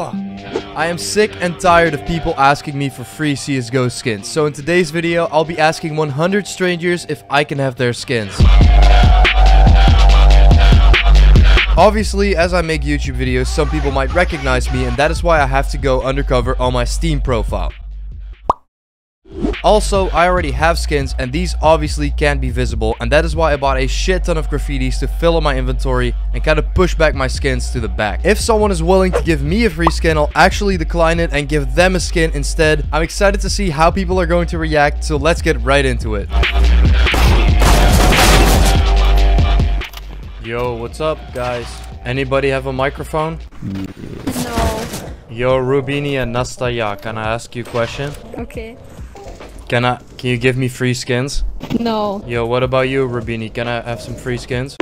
Fuck. I am sick and tired of people asking me for free CSGO skins. So in today's video, I'll be asking 100 strangers if I can have their skins. Obviously, as I make YouTube videos, some people might recognize me and that is why I have to go undercover on my Steam profile. Also, I already have skins and these obviously can't be visible and that is why I bought a shit ton of graffitis to fill up my inventory and kind of push back my skins to the back. If someone is willing to give me a free skin, I'll actually decline it and give them a skin instead. I'm excited to see how people are going to react, so let's get right into it. Yo, what's up guys? Anybody have a microphone? No. Yo, Rubini and Nastaya, can I ask you a question? Okay. Can I, can you give me free skins? No. Yo, what about you, Rubini? Can I have some free skins?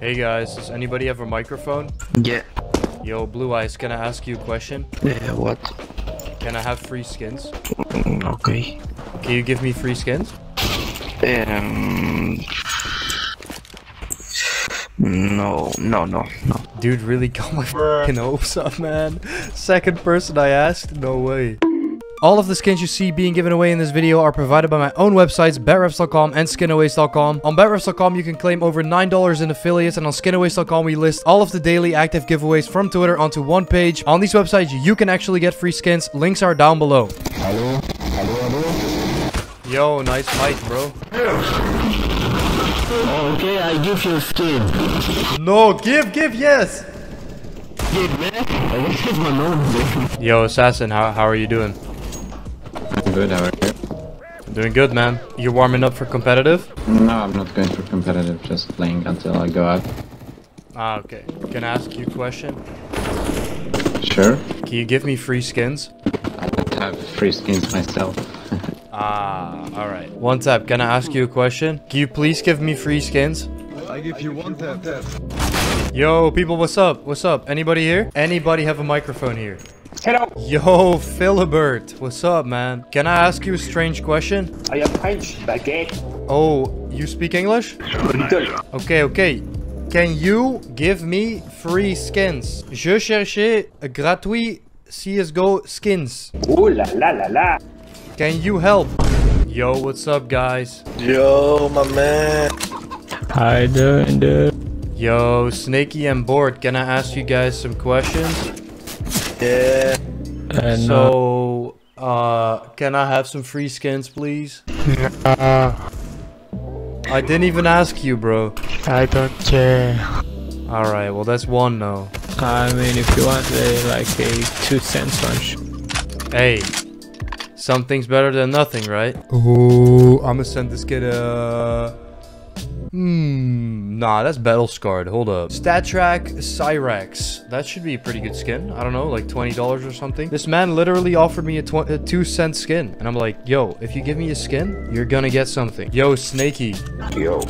Hey guys, does anybody have a microphone? Yeah. Yo, Blue Eyes, can I ask you a question? Yeah, what? Can I have free skins? Mm, Okay. Can you give me free skins? Um. No, no, no, no. Dude really got my fucking hopes up, man. Second person I asked? No way. All of the skins you see being given away in this video are provided by my own websites, betrefs.com and skinaways.com. On betrefs.com, you can claim over $9 in affiliates, and on skinaways.com, we list all of the daily active giveaways from Twitter onto one page. On these websites, you can actually get free skins. Links are down below. Hello? Hello, hello? Yo, nice fight, bro. Okay, I give you a skin. No, give, give, yes. Give man. I give my name. Yo, Assassin, how, how are you doing? I'm good, how are you? Doing good, man. You're warming up for competitive? No, I'm not going for competitive, just playing until I go out. Ah, okay. Can I ask you a question? Sure. Can you give me free skins? I don't have free skins myself. Ah, alright. One tap, can I ask you a question? Can you please give me free skins? I give you one tap. Yo, people, what's up? What's up? Anybody here? Anybody have a microphone here? Hello. Yo, Philibert, what's up, man? Can I ask you a strange question? I am French, baguette, Oh, you speak English? Okay, okay. Can you give me free skins? Je cherchais gratuit CSGO skins. Oh la la la la. Can you help? Yo, what's up, guys? Yo, my man. How you doing, dude? Yo, Snaky and Bored, can I ask you guys some questions? Yeah. Uh, no. So, uh, can I have some free skins, please? I didn't even ask you, bro. I don't care. Alright, well, that's one no. I mean, if you want a, like a two cents lunch. Hey, something's better than nothing, right? Oh, I'm gonna send this kid a. Hmm, nah, that's battle scarred. Hold up. Stat track Cyrex. That should be a pretty good skin. I don't know, like $20 or something. This man literally offered me a, a 2 cent skin. And I'm like, yo, if you give me a skin, you're gonna get something. Yo, Snaky. Yo.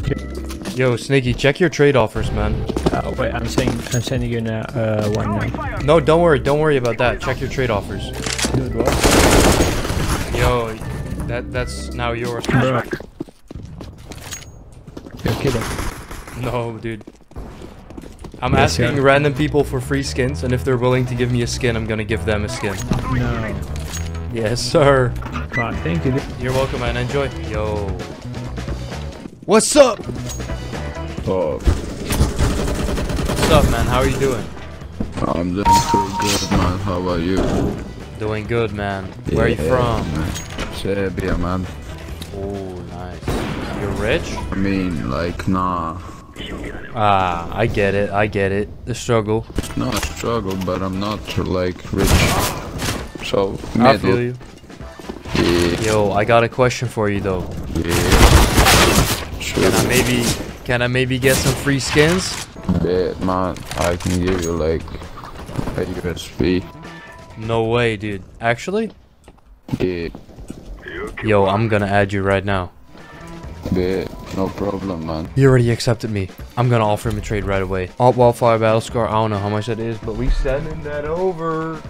Yo, Snaky, check your trade offers, man. Uh, wait, I'm saying I'm sending you now uh, one now. No, don't worry. Don't worry about that. Check your trade offers. Dude, what? Yo, that that's now yours. Bro. You're kidding. No, dude. I'm Yes, asking yeah. random people for free skins, and if they're willing to give me a skin, I'm gonna give them a skin. No. Yes, sir. Come on, thank you. dude. You're welcome, man. Enjoy. Yo. What's up? Oh, What's up, man? How are you doing? I'm doing too good, man. How about you? Doing good, man. Where are you from? Man. Serbia, man. Oh, nice. You're rich? I mean, like, nah. Ah, I get it. I get it. The struggle. It's not a struggle, but I'm not, like, rich. So, I feel you. Yeah, Yo, I got a question for you though. yeah. Sure. Can I maybe, can I maybe get some free skins? Bet, man. I can give you, like, a USB. No way, dude. Actually? Yeah, Yo, I'm gonna add you right now. Bet. No problem, man. He already accepted me. I'm gonna offer him a trade right away. Alt Wildfire Battle Scar, I don't know how much that is, but we sending that over.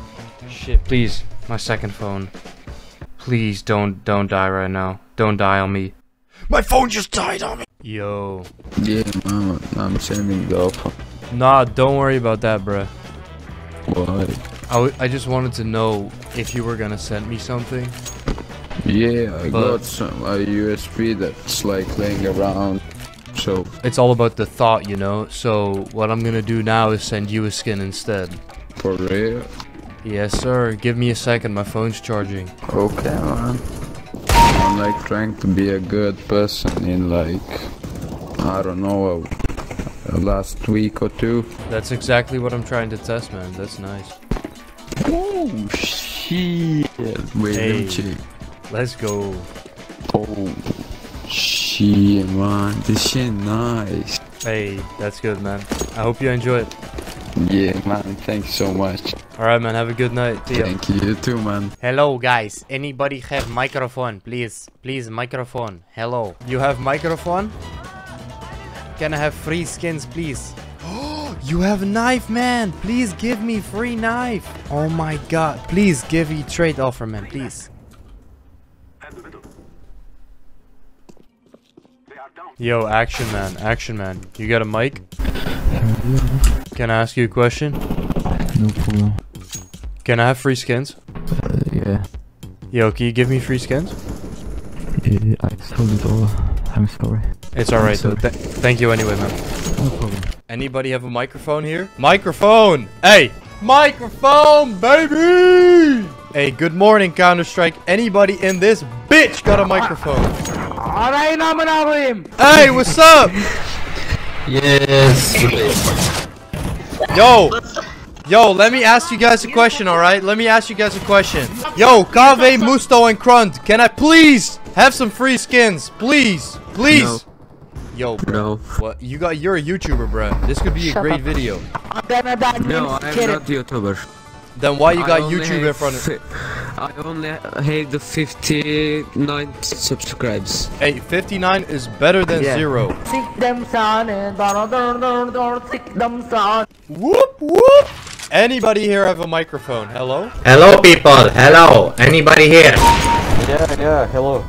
Shit, please, my second phone. Please don't don't die right now. Don't die on me. My phone just died on me. Yo. Yeah, man. I'm sending the offer. Nah, don't worry about that, bruh. Why? I, w- I just wanted to know if you were gonna send me something. Yeah, I But- got some a USB that's like laying around. So It's all about the thought, you know? So, what I'm gonna do now is send you a skin instead. for real. Yes, sir. Give me a second. My phone's charging. Okay, man. I'm like trying to be a good person in like I don't know a, a last week or two. That's exactly what I'm trying to test, man. That's nice. Oh shit! Wait, Hey. Me check. Let's go. Oh shit, man, this shit nice. Hey, that's good, man. I hope you enjoy it. Yeah, man, thanks so much. Alright, man. Have a good night. See. Thank you, you too, man. Hello guys, anybody have microphone please? Please microphone. Hello. You have microphone? Can I have free skins please? Oh you have a knife, man. Please give me free knife. Oh my god, please give me trade offer man, please. Yo, action man, action man. You got a mic? Can I ask you a question? No problem. Can I have free skins? Uh, yeah. Yo, can you give me free skins? yeah, I sold it all. I'm sorry. It's alright though. Th thank you anyway, man. No problem. Anybody have a microphone here? Microphone! Hey! Microphone, baby! Hey, good morning, Counter Strike. Anybody in this bitch got a microphone? Hey, what's up? Yes. Yo! Yo, let me ask you guys a question, alright? Let me ask you guys a question. Yo, Kave, Musto, and Krunt, can I please have some free skins? Please! Please! No. Yo, bro. No. What? You got, you're a YouTuber, bro. This could be a great video. No, I'm not YouTuber. Then why you got YouTube in front of fi- I only have the 59 subscribes. Hey, 59 is better than Yeah. zero. Whoop whoop! Anybody here have a microphone? Hello? Hello people, hello, anybody here? Yeah, yeah, hello.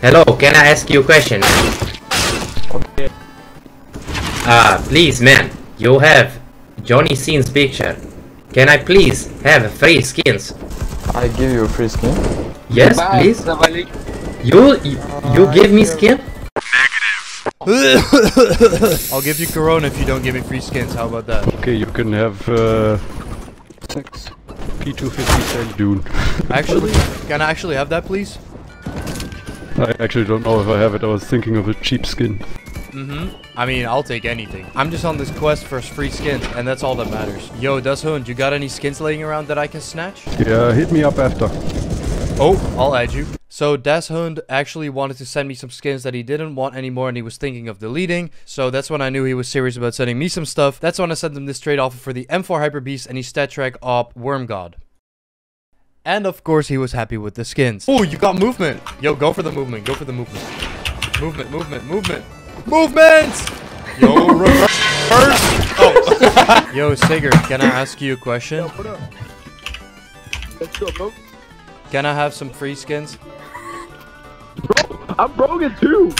Hello, can I ask you a question? Okay. Uh, please man, you have Johnny Sins picture. Can I please have free skins? I give you a free skin. Yes, please? You, you, you give me skin? Negative. I'll give you Corona if you don't give me free skins. How about that? Okay, you can have uh, six P250 Sand Dune. Actually, can I actually have that, please? I actually don't know if I have it. I was thinking of a cheap skin. Mm-hmm. I mean, I'll take anything. I'm just on this quest for free skins, and that's all that matters. Yo, Dusthound, you got any skins laying around that I can snatch? Yeah, hit me up after. Oh, I'll add you. So Dashund actually wanted to send me some skins that he didn't want anymore and he was thinking of deleting. So that's when I knew he was serious about sending me some stuff. That's when I sent him this trade offer for the M4 Hyper Beast and his stat track op Worm God. And of course he was happy with the skins. Oh, you got movement. Yo, go for the movement. Go for the movement. Movement, movement, movement. Movements! Yo, reverse. Oh. Yo, Sigaard, can I ask you a question? Let's go, bro. Can I have some free skins? Bro, I'm broken too.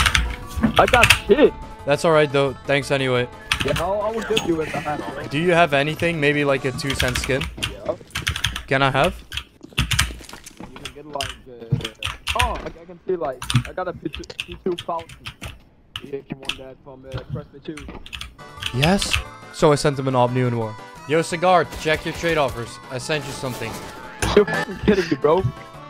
I got shit. That's alright though. Thanks anyway. Yeah, I'll, I will give you it. I Do you have anything? Maybe like a 2 cent skin? Yeah. Can I have? You can get like, uh, oh, I, I can see like, I got a P2, P2 fountain. Yeah, you want that from uh, Presley too. Yes. So I sent him an Ob Neo-Noir. Yo, Sigaard, check your trade offers. I sent you something. You're fucking kidding me, bro.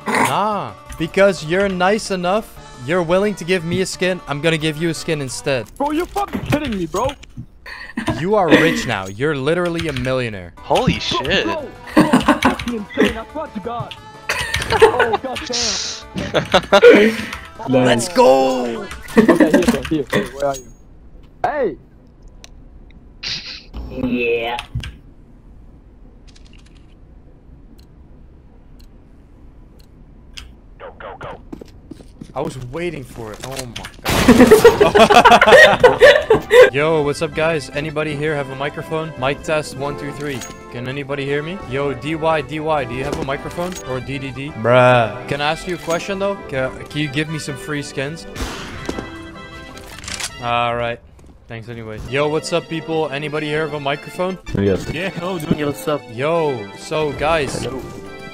Nah. Because you're nice enough, you're willing to give me a skin, I'm gonna give you a skin instead. Bro, you're fucking kidding me, bro. You are rich now. You're literally a millionaire. Holy shit. Bro, bro, that's fucking insane. I swear to God. oh, goddamn. Let's go! Okay, here, here, here, where are you? Hey! Yeah. Go, go, go. I was waiting for it. Oh my god. Yo, what's up guys? Anybody here have a microphone? Mic test one, two, three. Can anybody hear me? Yo, DY, DY, do you have a microphone? Or DDD? Bruh. Can I ask you a question though? Can, can you give me some free skins? Alright. Thanks anyway. Yo, what's up, people? Anybody here have a microphone? Yes. Yeah, hello, dude. What's up? Yo, so guys,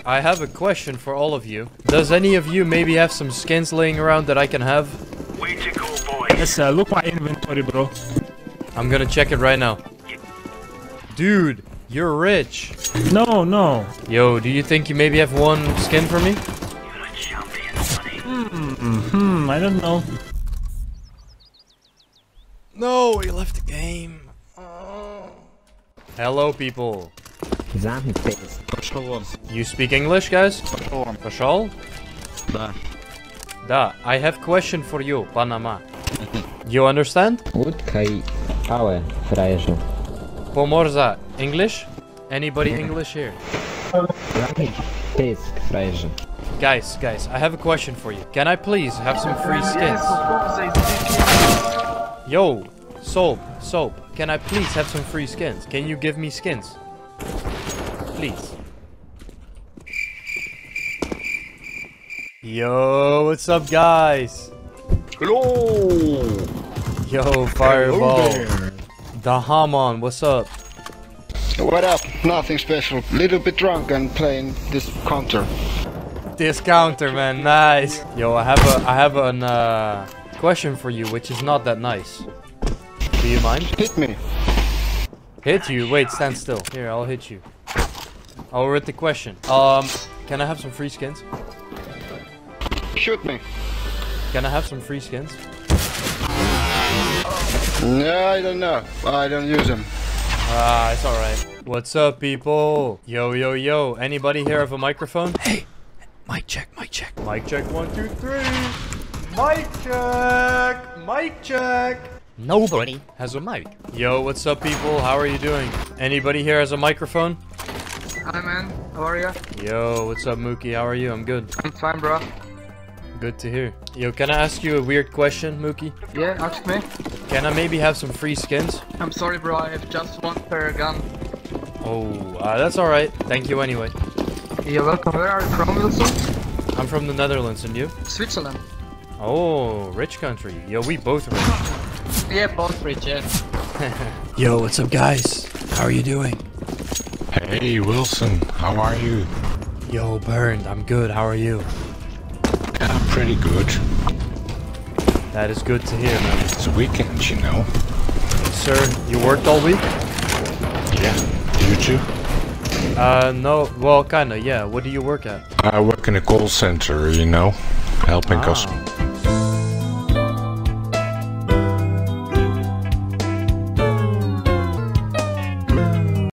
I have a question for all of you. Does any of you maybe have some skins laying around that I can have? Way to go, boy. Yes, uh, look my inventory, bro. I'm gonna check it right now. Dude, you're rich. No, no. Yo, do you think you maybe have one skin for me? Hmm, hmm, I don't know. No, he left the game. Oh. Hello, people. You speak English, guys? Пошел? Да. Da, I have question for you, Panama. You understand? Łódkaj pałę, frajerze. Pomorza, English? Anybody English here? Pysk, frajerze. Guys, guys, I have a question for you. Can I please have some free skins? Yo, soap, soap. Can I please have some free skins? Can you give me skins? Please. Yo, what's up, guys? Hello. Yo, Fireball. The Hamon, what's up? What up? Nothing special. Little bit drunk and playing this counter. This counter, man, nice. Yo, I have a, I have an uh, question for you, which is not that nice. Do you mind? Hit me. Hit you? Wait, stand still. Here, I'll hit you. I'll read the question. Um, can I have some free skins? Shoot me. Can I have some free skins? No, I don't know. I don't use them. Ah, it's alright. What's up, people? Yo, yo, yo. Anybody here have a microphone? Hey, mic check, mic check. Mic check, one, two, three. Mic check, mic check. Nobody has a mic. Yo, what's up, people? How are you doing? Anybody here has a microphone? Hi man, how are you? Yo, what's up, Mookie? How are you? I'm good. I'm fine, bro. Good to hear. Yo, can I ask you a weird question, Mookie? Yeah, ask me. Can I maybe have some free skins? I'm sorry, bro. I have just one pair of gun. Oh, uh, that's alright. Thank you anyway. You're welcome. Where are you from, Wilson? I'm from the Netherlands, and you? Switzerland. Oh, rich country. Yo, we both rich. Yeah, both rich, yeah. Yo, what's up, guys? How are you doing? Hey, Wilson. How are you? Yo, Burned. I'm good. How are you? Yeah, pretty good. That is good to hear, man. It's a weekend, you know. Sir, you worked all week? Yeah. You too? Uh, no. Well, kinda, yeah. What do you work at? I work in a call center, you know, helping Ah. customers.